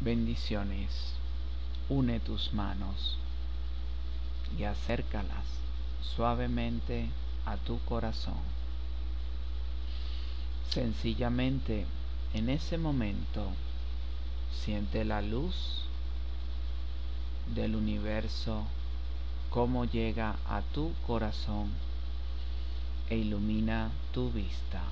Bendiciones. Une tus manos y acércalas suavemente a tu corazón. Sencillamente, en ese momento, siente la luz del universo como llega a tu corazón e ilumina tu vista.